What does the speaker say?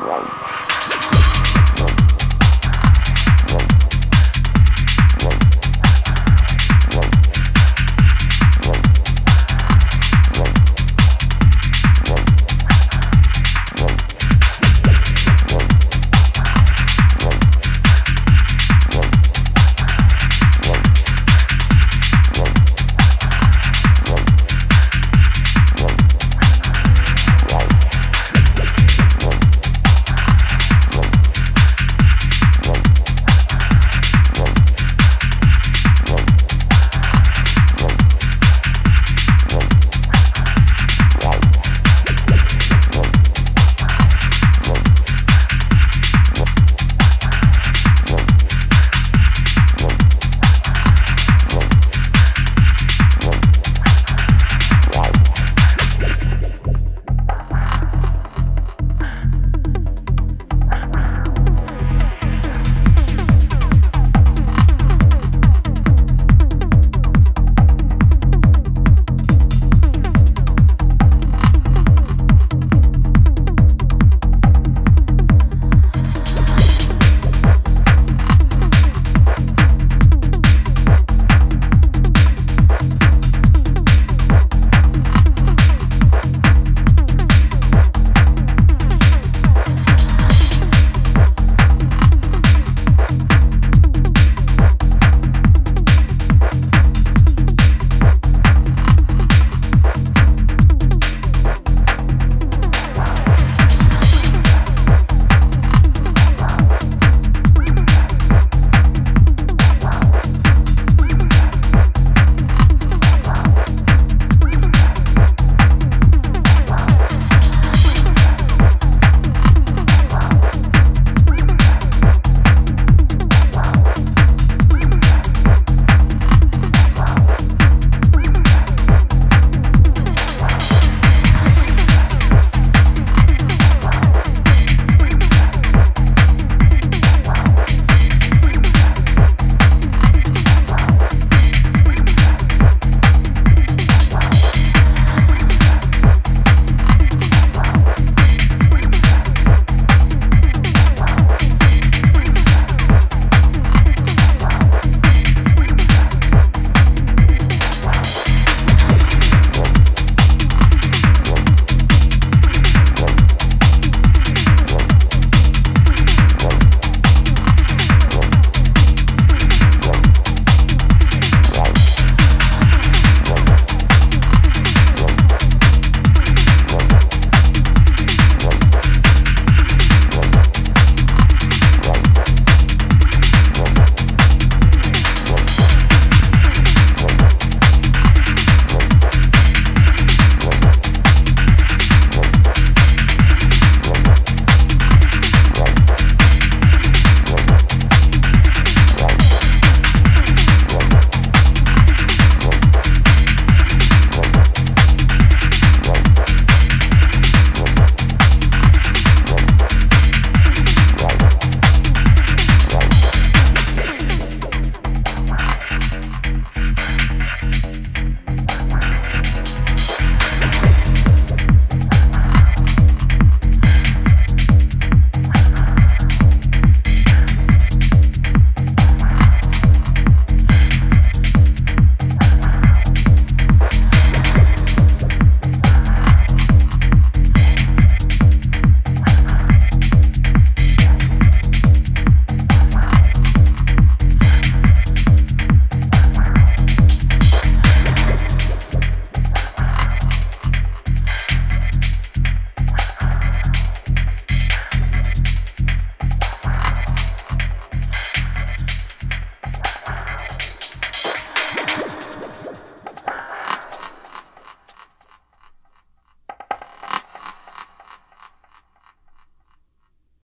Wow.